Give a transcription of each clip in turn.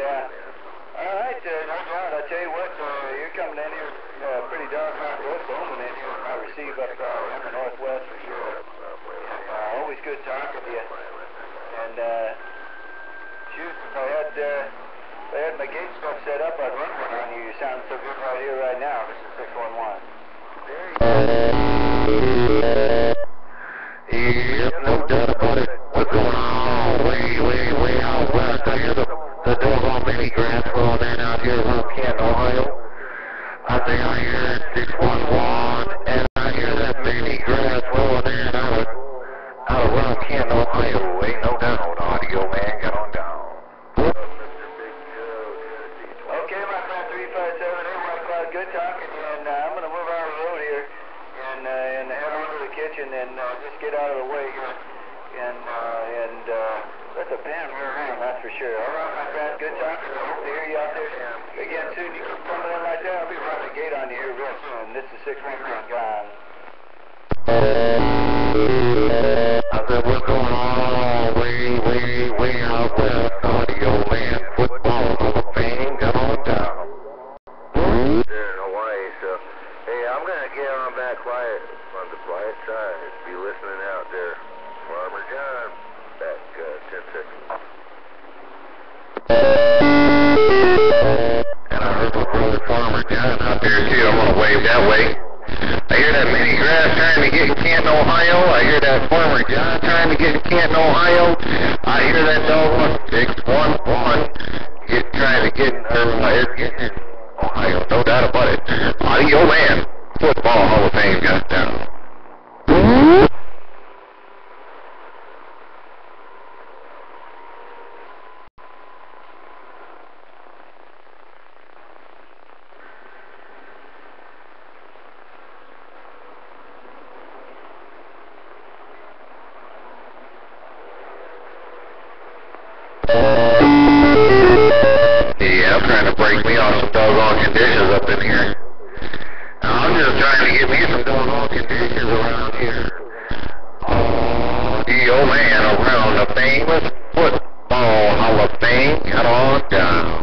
yeah. All right, uh, no doubt. I tell you what, uh, you're coming in here uh, pretty darn hot. Booming in here? I receive up uh, in the Northwest for sure. Uh, always good talking to you. And, uh, shoot, if I had, uh, if I had my gate stuff set up, I'd run one on you. You sound so good right here, right now. This is 611. Yeah, 578-155 uh, Good Talk, and, and uh, I'm going to move out of the road here and, uh, and head over to the kitchen and uh, just get out of the way here. And, uh, and uh, let the band rear end, that's for sure. All right, my friend, good talking to you. hope to hear you out there. Again, soon you keep coming in like that, I'll be running the gate on you here real soon. This is 619 Gone. I said, what's going on way, way, way out there. Side. Be listening out there. Farmer John, back uh, 10 seconds. And I heard my brother Farmer John out there too. I'm gonna wave that way. I hear that mini grass trying to get in Canton, Ohio. I hear that Farmer John trying to get in Canton, Ohio. I hear that dog one six one one get trying to get in uh, Ohio. No doubt about it. Audio man, football Hall of Fame got down. Yeah, I'm trying to break me off some doggone conditions up in here. I'm just trying to get me some doggone conditions around here. Oh, the old man around the famous football Hall of Fame. Get on down.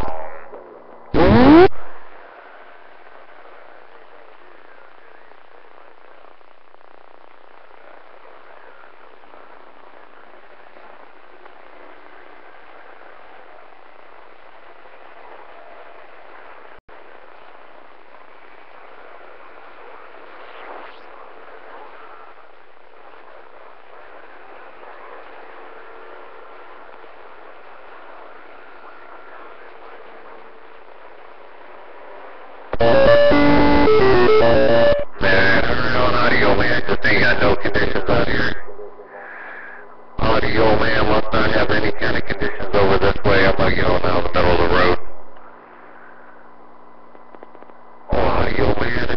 this thing got no conditions out here. Audio man must not have any kind of conditions over this way. I'm like, you know, now in the middle of the road. Audio man